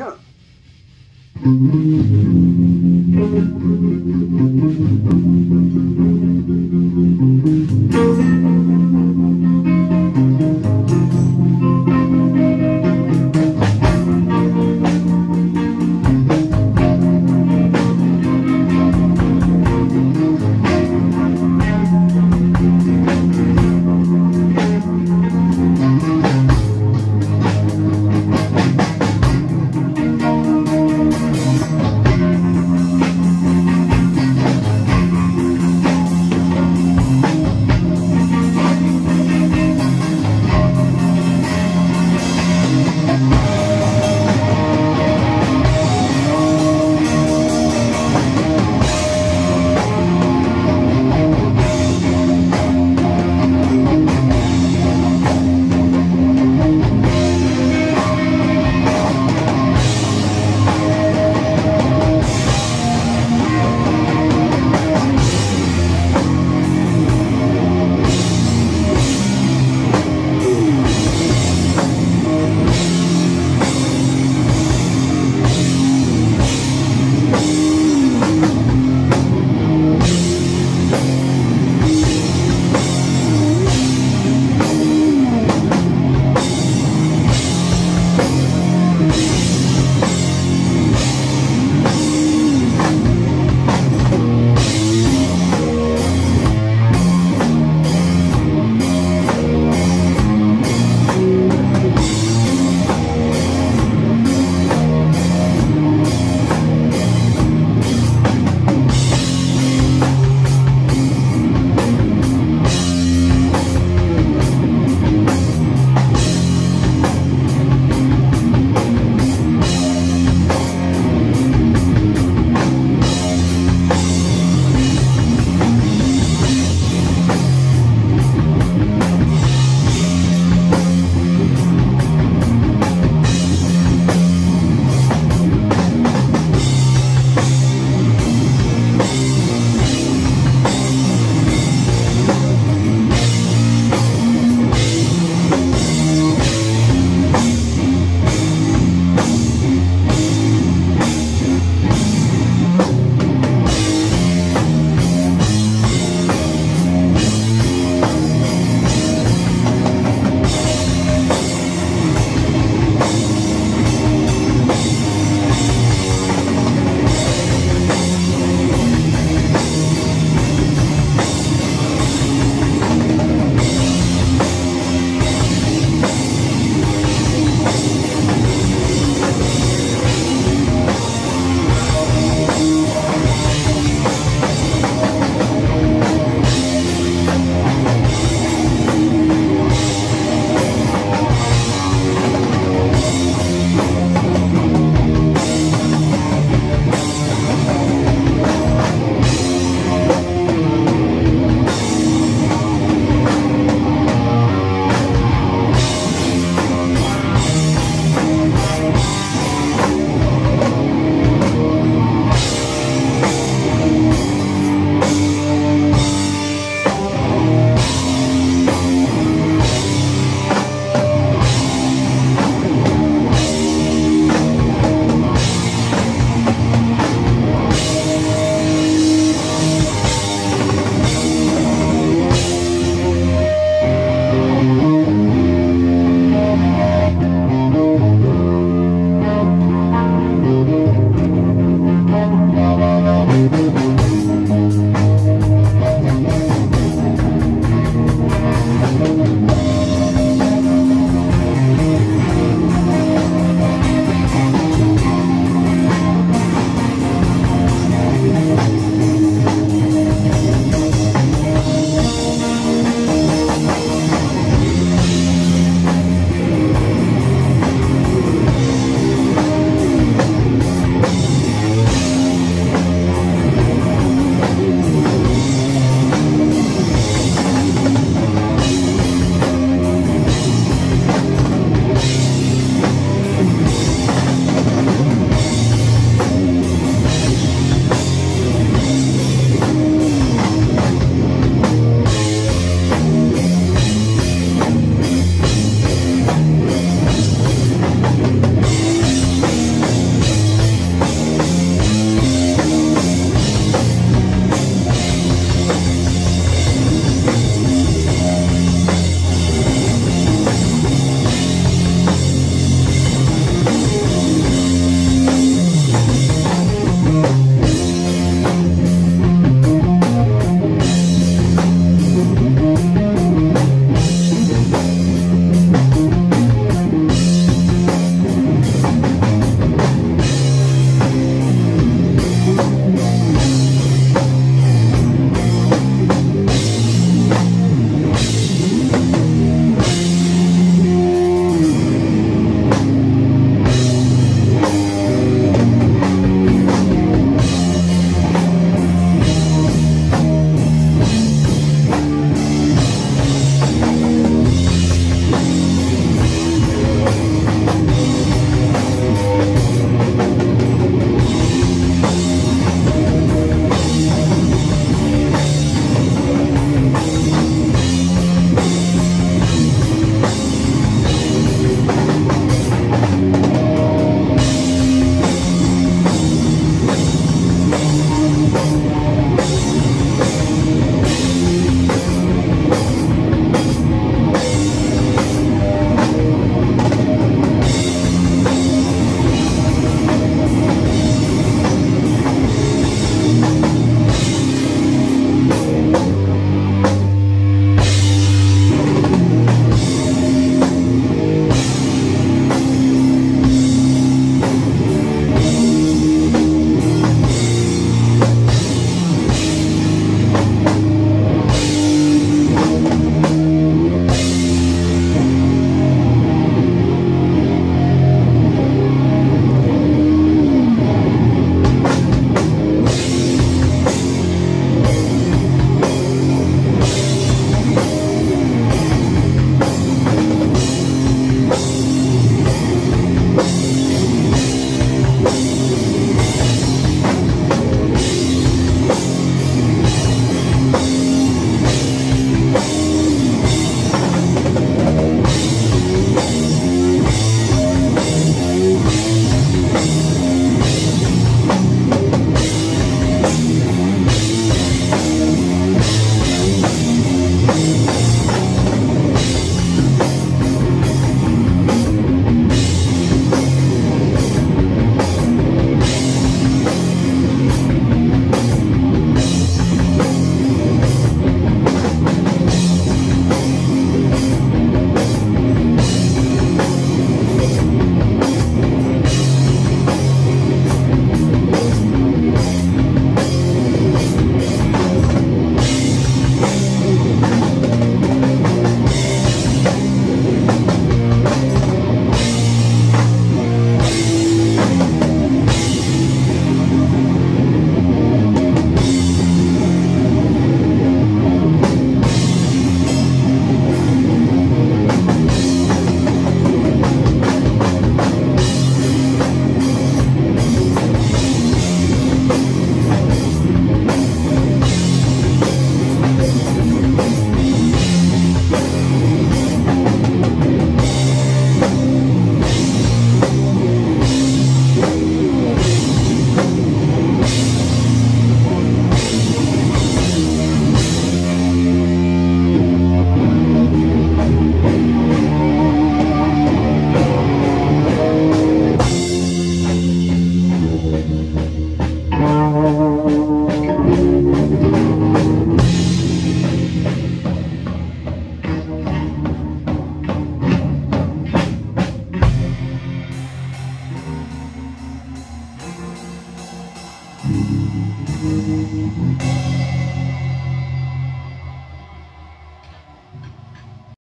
Huh.